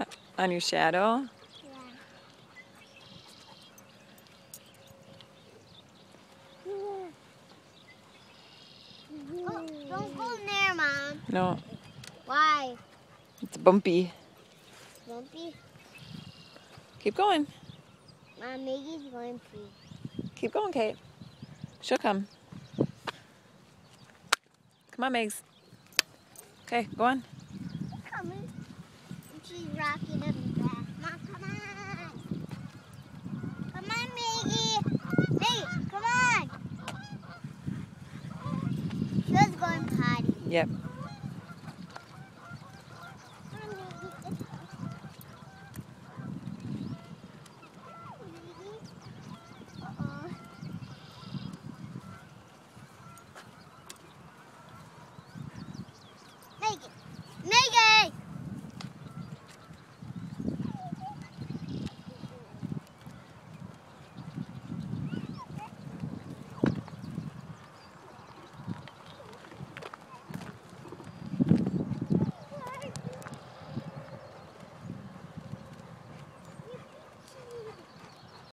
On your shadow? Yeah. Oh, don't go in Mom. No, Why? it's bumpy. Bumpy? Keep going. Mom, Maggie's going pee. Keep going, Kate. She'll come. Come on, Megs. Okay, go on. She's rocking back. Mom, come on. Come on, Maggie. Maggie, come on. Going potty. Yep.